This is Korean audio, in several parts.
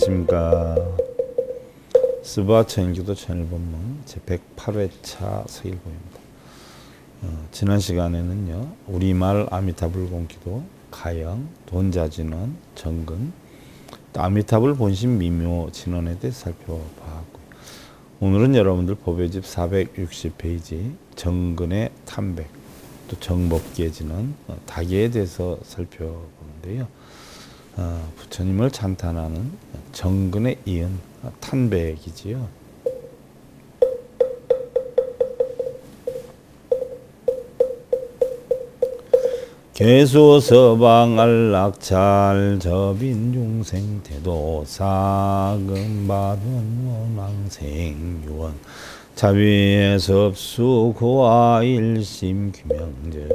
안녕하십니까. 스바 천기도 천일 본문 제 108회차 서일보입니다. 어, 지난 시간에는요. 우리말 아미타불공기도 가영, 돈자진원, 정근, 아미타불 본심 미묘 진원에 대해 살펴봤고요. 오늘은 여러분들 법외집 460페이지 정근의 탐백, 또 정법계 진원, 어, 다계에 대해서 살펴보는데요. 어, 부처님을 찬탄하는 정근에 이은 탄백이지요. 개수 서방 안락잘 접인 중생 태도 사금 받은 원왕생 유원 자비의 섭수 고아 일심 규명제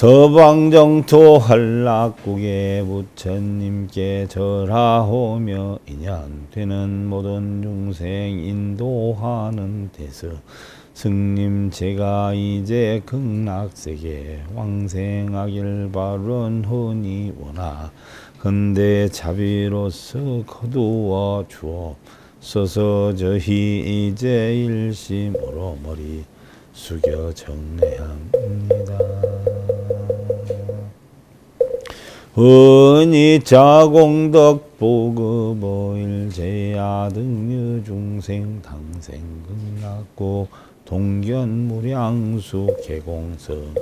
서방정토 한락국의 부처님께 절하오며 인연되는 모든 중생 인도하는 데서 승님 제가 이제 극락세계 왕생하길 바른하니 원하 근데 자비로서 거두어 주어 서서 저희 이제 일심으로 머리 숙여 정례합 은이 자공덕 보급오일 제야 등유 중생 당생 극락고 동견 무량수 개공성물로.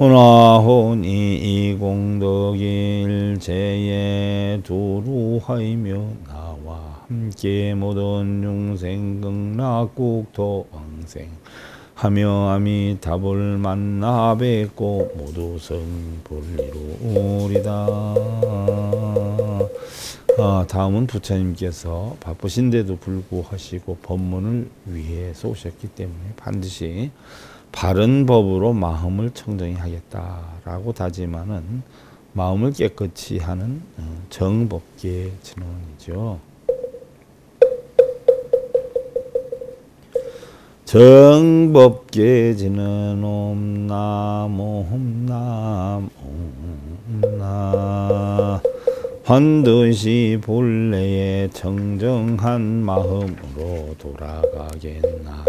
호나혼이 이공덕일 제에 두루하이며 나와 함께 모든 중생 극락국토 왕생 하며 아미타불 만나 뵙고 모두 성불리로오리다. 아, 다음은 부처님께서 바쁘신데도 불구하시고 법문을 위해서 오셨기 때문에 반드시 바른 법으로 마음을 청정히 하겠다라고 다짐하는 마음을 깨끗이 하는 어, 정법계 진원이죠. 정법계지는 옴나무 옴남 옴나 반드시 본래의 정정한 마음으로 돌아가겠나이다.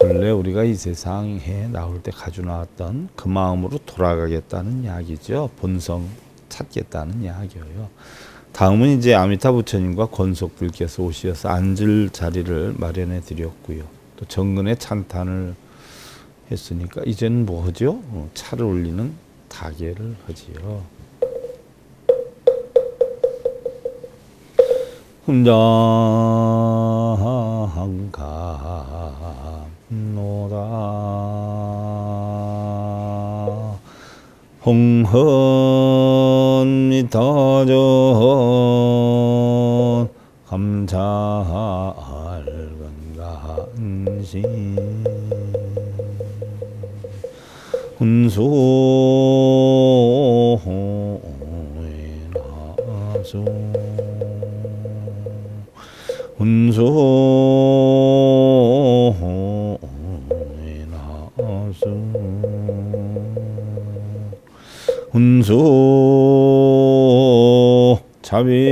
본래 우리가 이 세상에 나올 때 가져 나왔던 그 마음으로 돌아가겠다는 이야기죠. 본성 찾겠다는 이야기예요. 다음은 이제 아미타 부처님과 권속불께서 오셔서 앉을 자리를 마련해 드렸고요. 또 정근의 찬탄을 했으니까 이제는 뭐 하죠? 어, 차를 올리는 다계를 하지요. 혼자 한가 노다 홍헌 미타전 감사할 건간시. 훈소 나소. 훈소나소 훈소 자비나수.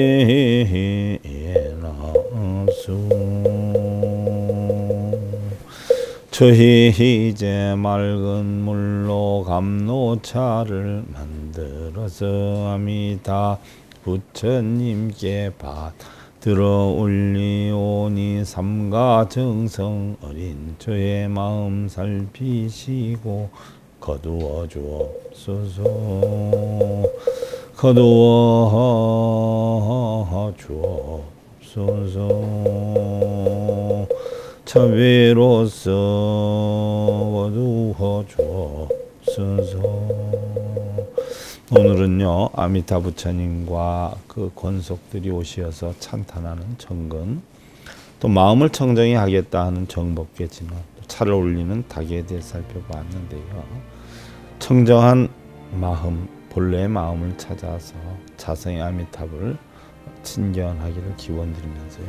저희 이제 맑은 물로 감로차를 만들어서 아미다. 부처님께 받 들어 올리오니 삼가 정성 어린 저의 마음 살피시고 거두어 주옵소서. 거두어 주옵소서. 자비로서 거두어 주옵소서. 오늘은요 아미타 부처님과 그 권속들이 오시어서 찬탄하는 정근 또 마음을 청정히 하겠다 하는 정법계 진원 차를 올리는 닭에 대해 살펴봤는데요 청정한 마음 본래의 마음을 찾아서 자성의 아미타불을 친견하기를 기원드리면서요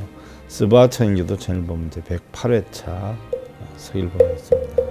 스바 천일교도 천일범 문제 108회차 서일보겠습니다.